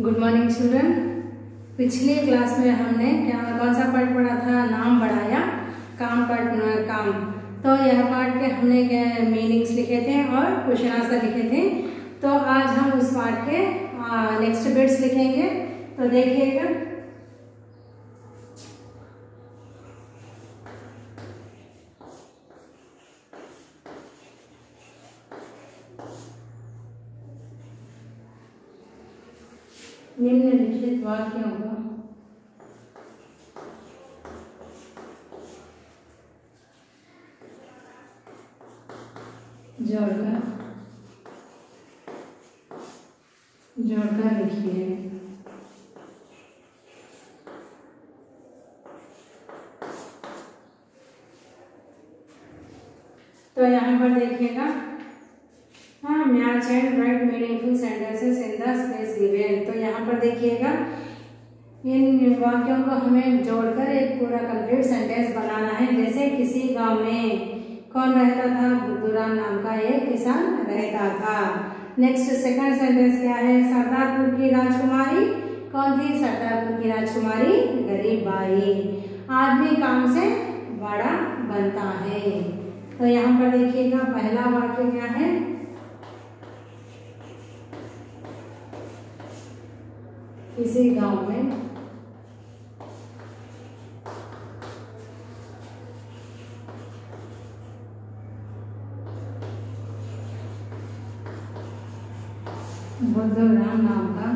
Good morning children पिछले class में हमने क्या, कौन सा पार्ट पढ़ा था? नाम बढ़ाया, काम पार्ट काम। तो यह पार्ट के हमने मीनिंग्स लिखे थे और क्वेश्चन आंसर लिखे थे। तो आज हम उस पार्ट के नेक्स्ट बिट्स लिखेंगे। तो देखिएगा निम्नलिखित वाक्यों को जोड़कर जोड़कर लिखिए। तो यहाँ पर देखिएगा हाँ match and write meaningful sentences in the space given तो यहाँ देखिएगा। इन वाक्यों को हमें जोड़कर एक पूरा कंप्लीट सेंटेंस बनाना है। जैसे किसी गाँव में कौन रहता था? बुद्धूराम नाम का एक किसान रहता था। नेक्स्ट सेकंड सेंटेंस क्या है? सरदारपुर की राजकुमारी? कौन थी? सरदारपुर की राजकुमारी गरीब बाई। आदमी काम से बड़ा बनता है। तो यहाँ पर देखिएगा, पहला वाक्य क्या है? किसी गाँव में बुद्धराम नाम का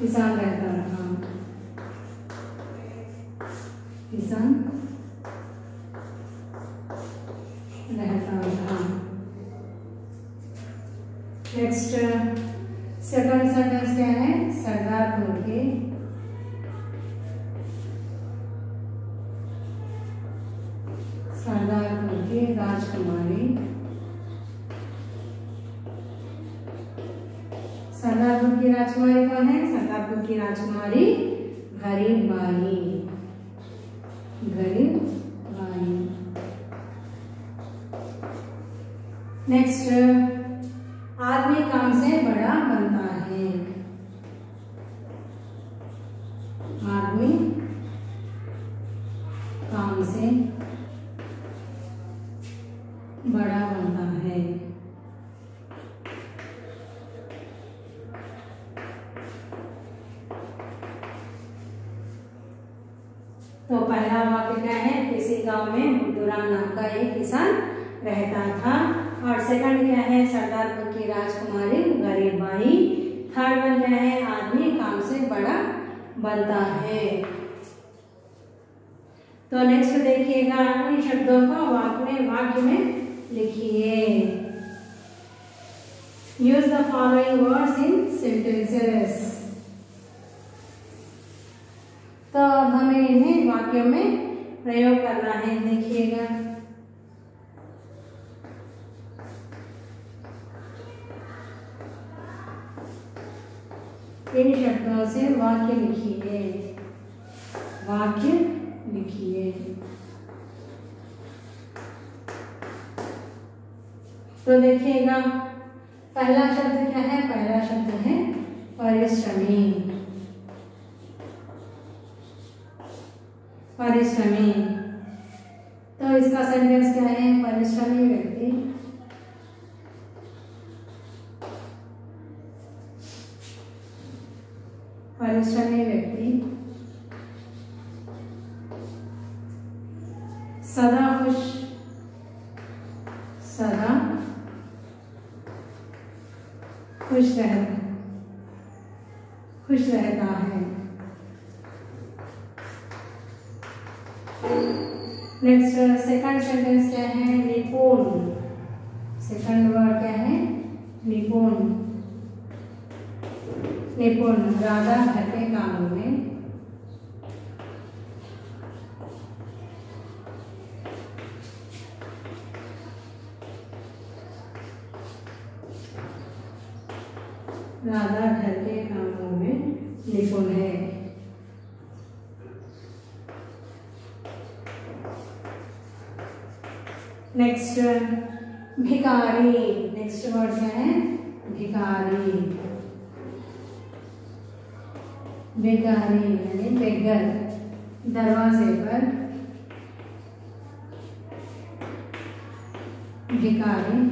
किसान रहता था किसान रहता नेक्स्ट सेकंड सेंटेंस क्या है? सरदारपुर के सरदारपुर की राजकुमारी सरदारपुर की राजकुमारी कौन है? सरदारपुर की राजकुमारी गरीब बाई गरीब बाई नेक्स्ट आदमी काम से बड़ा बनता है आदमी काम से बड़ा बनता है। तो पहला वाक्य क्या है? किसी गाँव में बुद्धूराम नाम का एक किसान रहता था। और सेकंड क्या है? सरदारपुर की राजकुमारी गरीब बाई थर्ड वन क्या है? आदमी काम से बड़ा बनता है। तो नेक्स्ट देखिएगा इन शब्दों को वाक्य वाक्य में लिखिए। Use the following words in sentences तो अब हमें इन्हें वाक्यों में प्रयोग करना है, देखिएगा। इन शब्दों से वाक्य लिखिए। वाक्य लिखिए तो देखिएगा, पहला शब्द क्या है? पहला शब्द है परिश्रमी। परिश्रमी। तो इसका सेंटेंस क्या है? परिश्रमी व्यक्ति। परिश्रमी व्यक्ति। सदा खुश सदा खुश रहता खुश रहता है। नेक्स्ट सेकंड सेंटेंस क्या है? निपुण। सेकंड वर्ड क्या है? निपुण। निपुण ज़्यादा घर के कामों में। ज़्यादा घर के कामों में निपुण है। नेक्स्ट भिकारी नेक्स्ट वर्ड क्या है? भिकारी भिखारी यानी बेगर दरवाजे पर भिखारी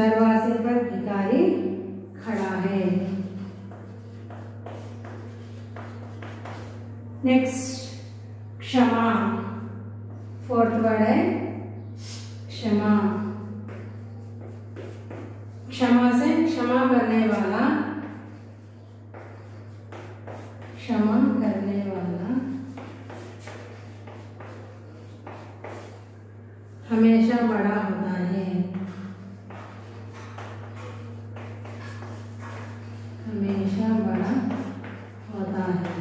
दरवाजे पर भिकारी खड़ा है। नेक्स्ट क्षमा। फोर्थ वर्ड क्षमा क्षमा से क्षमा करने वाला क्षमा करने वाला हमेशा बड़ा होता है हमेशा बड़ा होता है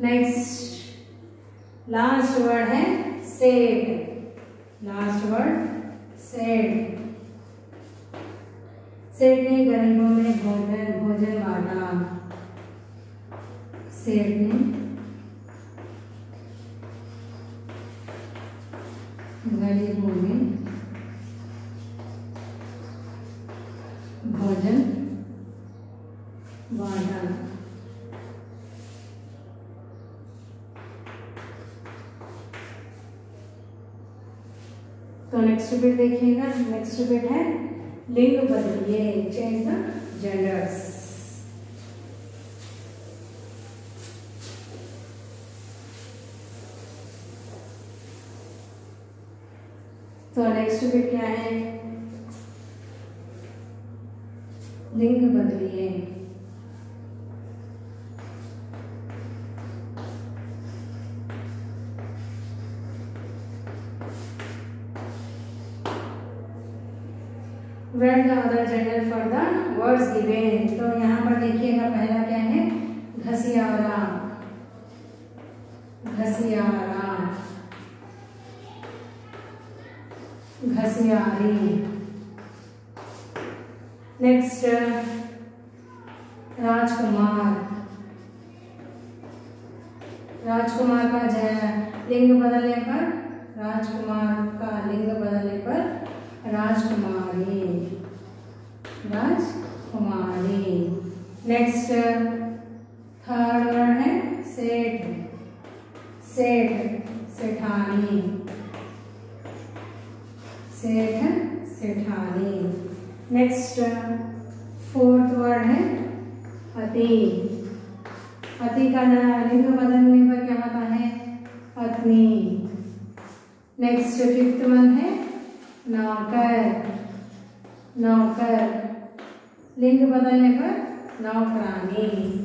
नेक्स्ट लास्ट वर्ड है सेट लास्ट वर्ड सेट सेठ ने गरीबों में भोजन भोजन बांटा। सेठ ने गरीबों में भोजन बांटा तो नेक्स्ट बिट देखिएगा नेक्स्ट बिट है लिंग बदलिए चेंज द जेंडर्स तो नेक्स्ट बिट क्या है? लिंग बदलिए। नेक्स्ट राजकुमार राजकुमार का जय लिंग बदलने पर राजकुमार का लिंग बदलने पर राजकुमारी। राजकुमारी। नेक्स्ट थर्ड वर्ड है सेठ। सेठ, सेठानी। सेठ, सेठानी। नेक्स्ट फोर्थ वर्ड है? अति अति का लिंग बदलने पर क्या होता है? पत्नी। नेक्स्ट फिफ्थ वन है? नौकर। नौकर। लिंग बदलने पर नौकरानी।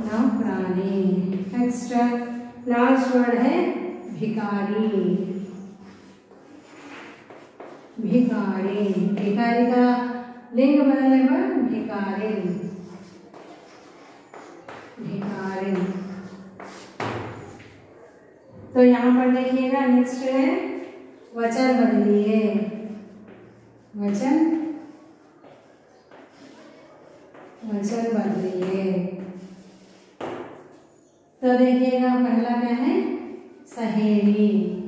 नौकरानी। नेक्स्ट लास्ट वर्ड है भिकारी भिकारी भिकारी का लिंग बदलने पर भिकारी भिकारी तो यहाँ पर देखिएगा नेक्स्ट है, वचन बदलिए। वचन? वचन बदलिए। तो देखिएगा, पहला क्या है? सहेली।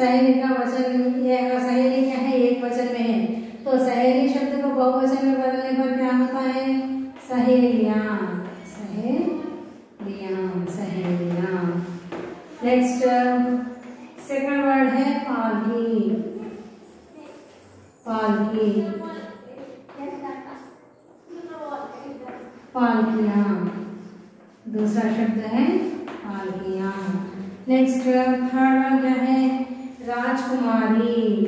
सहेली का वचन सहेली क्या है, एक वचन में है। तो सहेली शब्द को बहुवचन में बदलने पर क्या होता है? सहेलियाँ सहेलियाँ सहेलियाँ। नेक्स्ट सेकंड वर्ड है पालकी। पालकी। पालकियाँ। दूसरा शब्द है पालकियाँ। नेक्स्ट थर्ड वन क्या है? राजकुमारी।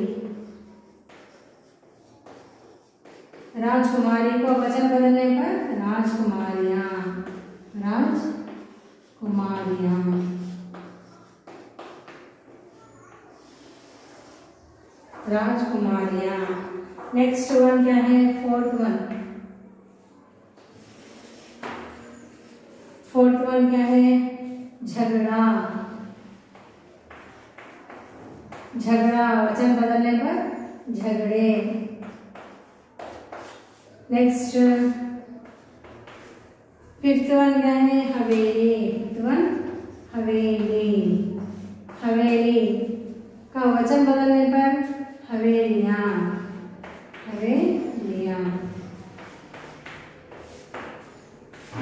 राजकुमारी को वचन बदलने पर राजकुमारियाँ राजकुमारियाँ। राजकुमारियाँ। नेक्स्ट वन क्या है? फोर्थ वन फोर्थ वन क्या है? झगड़ा। झगड़ा, वचन बदलने पर झगड़े। नेक्स्ट फिफ्थ वन क्या है? हवेली। फिफ्थ वन हवेली। हवेली का वचन बदलने पर हवेलियाँ। हवेलियाँ।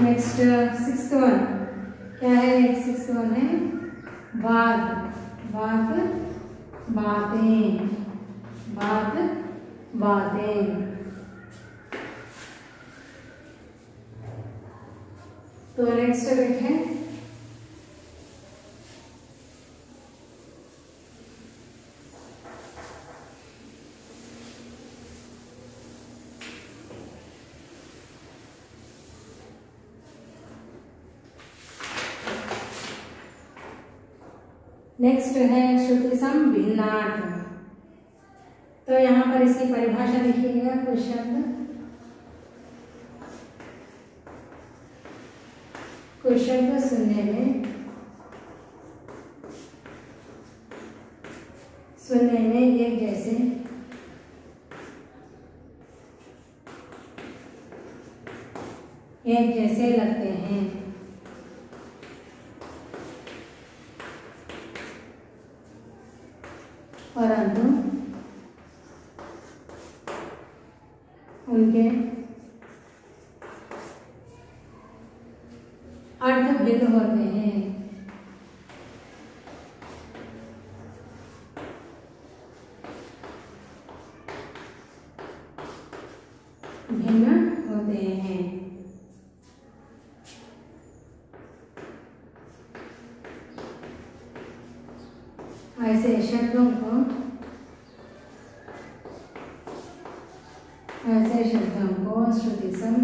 नेक्स्ट सिक्स वन क्या है? सिक्स वन है बात बात बातें बात बातें। तो नेक्स्ट देखें नेक्स्ट है श्रुति सम तो यहाँ पर इसकी परिभाषा लिखिएगा कुछ शब्द कुछ शब्द सुनने में सुनने में एक जैसे एक जैसे लगते हैं परंतु अर्थ भिन्न होते हैं भिन्न होते हैं ऐसे शब्दों को ऐसे शब्दों को श्रुति सम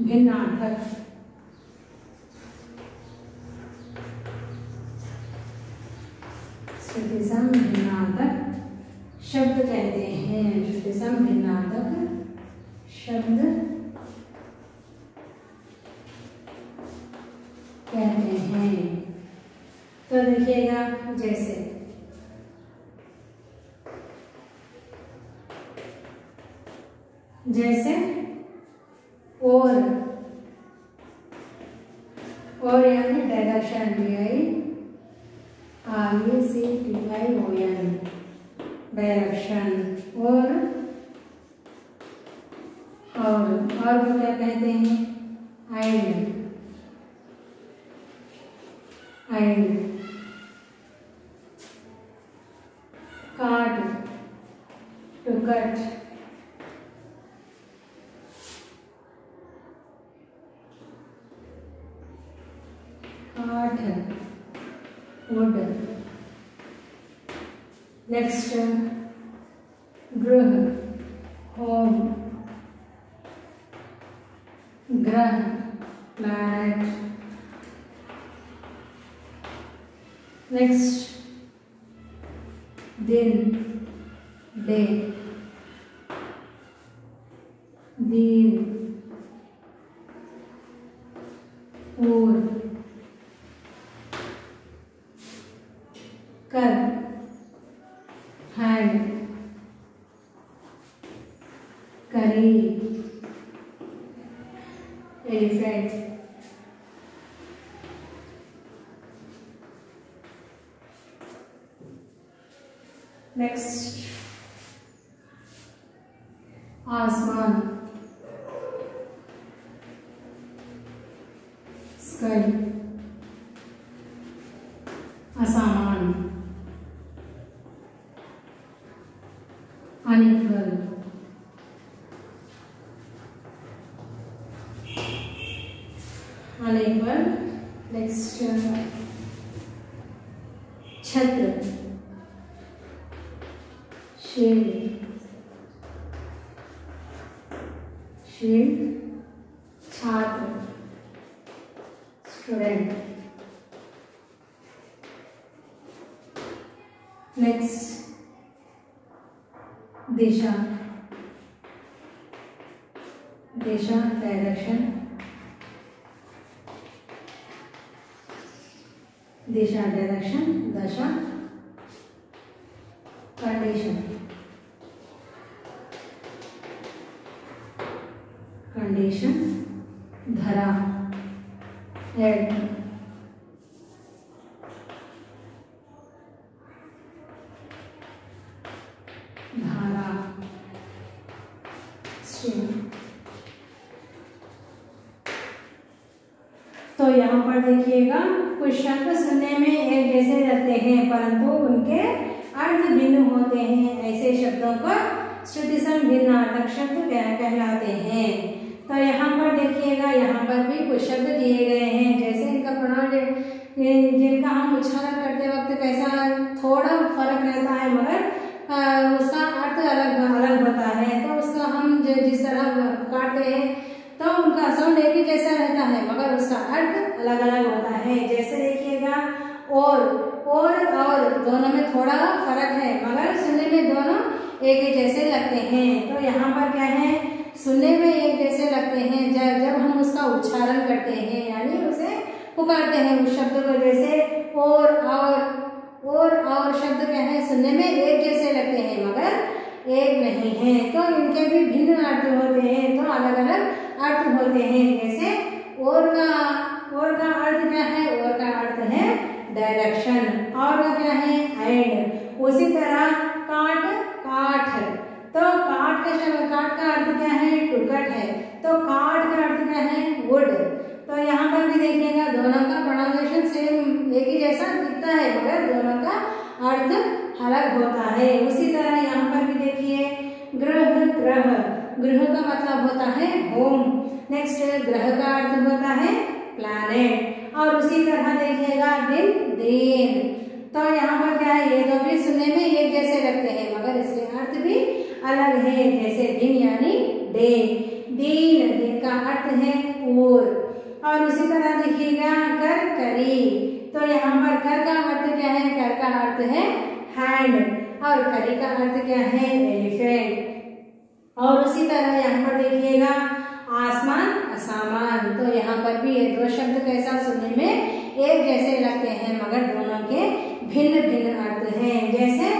भिन्नार्थक श्रुति सम शब्द कहते हैं। श्रुति सम भिन्नार्थक शब्द कहते हैं। तो देखिएगा, जैसे जैसे और और यानी डायरेक्शन डी आई आगे से T I O N direction और और और वो क्या कहते हैं आइड आइड दिन और Honeyful. Honeyful. Next. Uh, दिशा डायरेक्शन दशा कंडीशन कंडीशन शब्द कहलाते हैं? तो यहाँ पर देखिएगा, यहाँ पर भी कुछ शब्द दिए गए हैं। जैसे इनका प्रोनाउन जिनका हम उच्चारण करते वक्त कैसा थोड़ा फ़र्क रहता है, मगर उसका अर्थ अलग अलग होता है। तो उसका हम जिस तरह काटते हैं तो उनका साउंड एक ही जैसा रहता है, मगर उसका अर्थ अलग अलग होता है। जैसे देखिएगा, और और और, दोनों में थोड़ा फ़र्क है, मगर सुनने में दोनों एक जैसे लगते हैं। तो यहाँ पर क्या है? सुनने में एक जैसे लगते हैं। जब जब हम उसका उच्चारण करते हैं, यानी उसे पुकारते हैं उस शब्द को जैसे और और और और शब्द क्या है? सुनने में एक जैसे लगते हैं, मगर एक नहीं है। तो इनके भी भिन्न अर्थ होते हैं तो अलग अलग अर्थ होते हैं। जैसे और का और का अर्थ क्या है और का अर्थ है डायरेक्शन और का क्या है एंड उसी तरह काट काठ तो काट का शब्द काट का अर्थ क्या है टुकट है तो काट का अर्थ क्या है वुड तो यहाँ पर भी देखिएगा दोनों का प्रोनाउंसिएशन सेम एक ही जैसा दिखता है मगर दोनों का अर्थ अलग होता है उसी तरह यहाँ पर भी देखिए ग्रह ग्रह ग्रह का मतलब होता है होम नेक्स्ट ग्रह का अर्थ होता है प्लैनेट और उसी तरह देखिएगा दिन दिन। तो यहाँ पर क्या है, ये दो भी सुनने में एक जैसे लगते हैं, मगर इसके अर्थ भी अलग है, जैसे दिन यानी डे। दिन दिन का अर्थ है पूर्व और उसी तरह देखिएगा कर, करी। तो यहाँ पर कर का अर्थ क्या है, कर का अर्थ है हैंड और करी का अर्थ क्या है एलिफेंट और उसी तरह यहाँ पर देखिएगा आसमान असामान। तो यहाँ पर भी ये दो शब्द कैसा सुनने में एक जैसे लगते हैं, मगर दोनों के भिन्न भिन्न अर्थ हैं। जैसे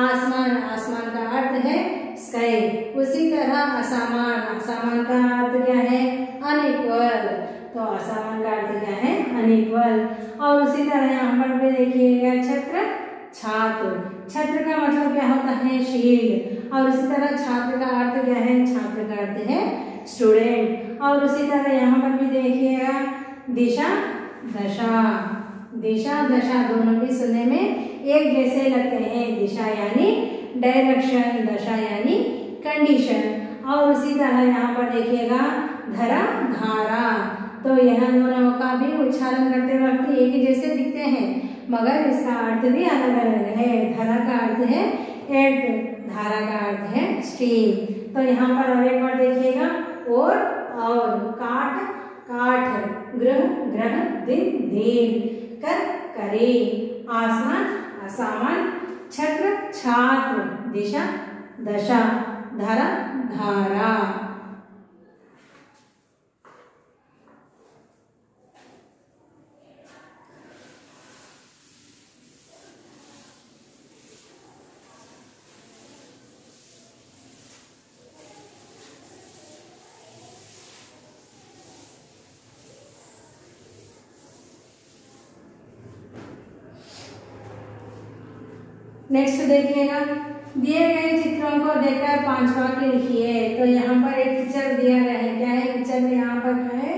आसमान आसमान का अर्थ है स्काई उसी तरह असामान असामान का अर्थ क्या है? अनइक्वल तो असामान का अर्थ क्या है? अनइक्वल और उसी तरह यहाँ पर भी देखिएगा छत्र, छात्र। छत्र का मतलब क्या होता है? शील। और उसी तरह छात्र का अर्थ क्या है? छात्र का अर्थ है स्टूडेंट। और उसी तरह यहाँ पर भी देखिएगा दिशा, दशा। दिशा, दशा दोनों भी सुनने में एक जैसे लगते हैं। दिशा यानी डायरेक्शन दशा यानी कंडीशन और उसी तरह यहाँ पर देखिएगा, धरा, धारा। तो यह दोनों का भी उच्चारण करते वक्त एक ही जैसे दिखते हैं, मगर इसका अर्थ भी अलग अलग है। धरा का अर्थ है एड धारा का अर्थ है स्ट्रीम तो यहाँ पर और एक बार देखिएगा और और काट, काठ, ग्रह ग्रह, दिन दिन, कर, करे, आसमान असामान छत्र, छात्र, दिशा, दशा, धारा धारा। नेक्स्ट देखिएगा। दिए गए चित्रों को देखकर पाँच वाक्य लिखिए तो यहाँ पर एक पिक्चर दिया गया है। क्या है? पिक्चर में यहाँ पर क्या है,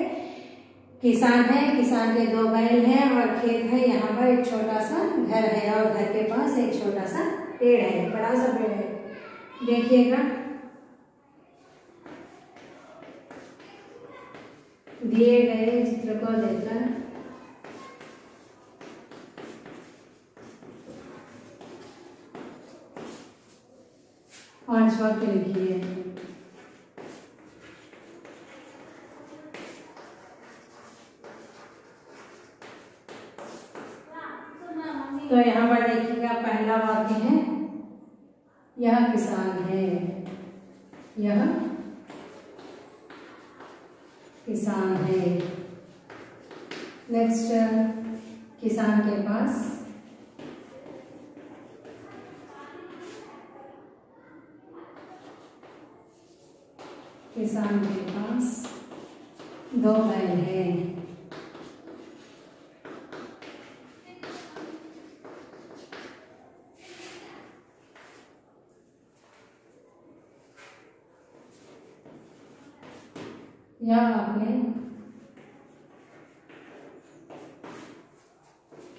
किसान है। किसान के दो बैल हैं और खेत है। यहाँ पर एक छोटा सा घर है और घर के पास एक छोटा सा पेड़ है। बड़ा सा पेड़ है। देखिएगा। दिए गए चित्र को देखकर पाँच वाक्य लिखिए तो यहाँ पर देखिएगा, पहला वाक्य है, यह किसान है। यह किसान है। नेक्स्ट किसान के पास दो बैल हैं यहाँ पे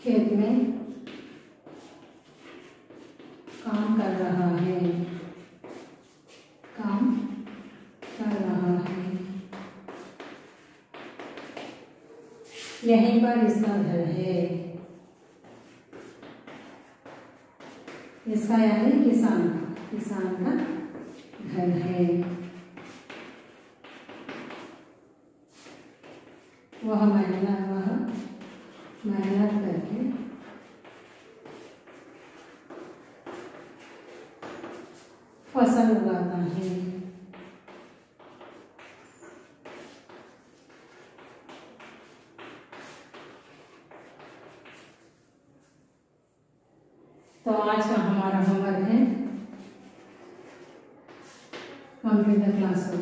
खेत में फ़सल उगाता है। तो आज का हमारा होमवर्क है। Computer class